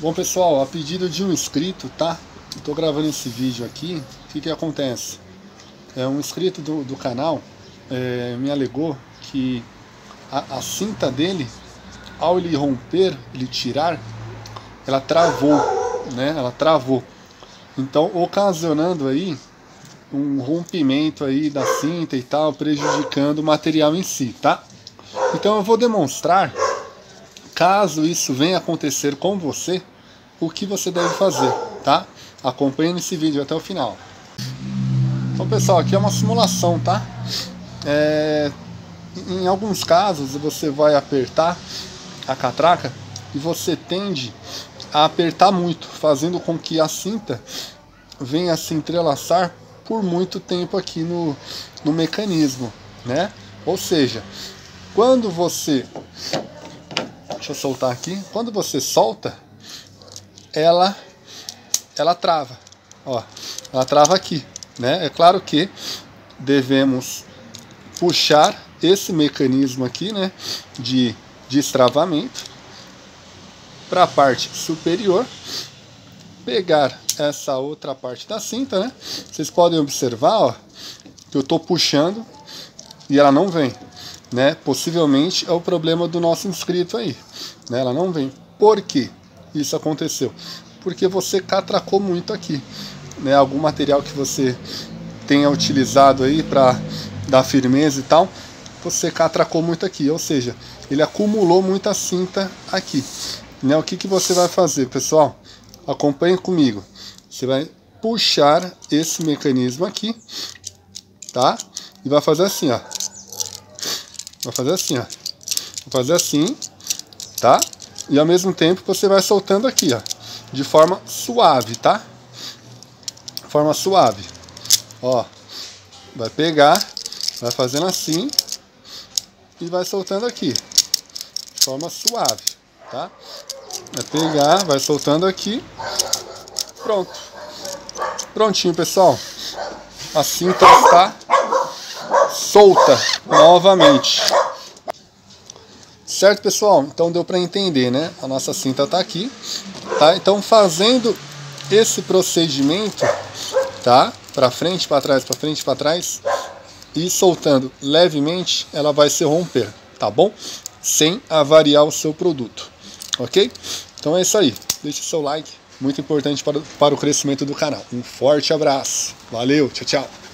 Bom pessoal, a pedido de um inscrito, tá? Estou gravando esse vídeo aqui. O que, que acontece? É um inscrito do, do canal é, me alegou que a, a, cinta dele, ao ele romper, ele tirar, ela travou, né? Ela travou. Então, ocasionando aí um rompimento aí da cinta e tal, prejudicando o material em si, tá? Então eu vou demonstrar caso isso venha acontecer com você, o que você deve fazer, tá? Acompanhe esse vídeo até o final. Então pessoal, aqui é uma simulação, tá? É, em alguns casos você vai apertar a catraca e você tende a apertar muito, fazendo com que a cinta venha se entrelaçar por muito tempo aqui no, no mecanismo, né? Ou seja, quando você Deixa eu soltar aqui. Quando você solta, ela ela trava. Ó, ela trava aqui, né? É claro que devemos puxar esse mecanismo aqui, né, de destravamento para a parte superior, pegar essa outra parte da cinta, né? Vocês podem observar, ó, que eu estou puxando e ela não vem né? Possivelmente é o problema do nosso inscrito aí, né? Ela não vem. Por que isso aconteceu? Porque você catracou muito aqui, né? Algum material que você tenha utilizado aí para dar firmeza e tal, você catracou muito aqui, ou seja, ele acumulou muita cinta aqui. Né? O que, que você vai fazer, pessoal? Acompanhe comigo. Você vai puxar esse mecanismo aqui, tá? E vai fazer assim, ó. Vai fazer assim, ó. Vai fazer assim, tá? E ao mesmo tempo você vai soltando aqui, ó. De forma suave, tá? Forma suave. Ó. Vai pegar, vai fazendo assim e vai soltando aqui. De forma suave, tá? Vai pegar, vai soltando aqui. Pronto. Prontinho, pessoal. A cinta está solta novamente. Certo, pessoal? Então deu para entender, né? A nossa cinta está aqui, tá? Então fazendo esse procedimento, tá? Para frente, para trás, para frente, para trás e soltando levemente, ela vai se romper, tá bom? Sem avariar o seu produto, ok? Então é isso aí. Deixe seu like, muito importante para, para o crescimento do canal. Um forte abraço. Valeu, tchau, tchau.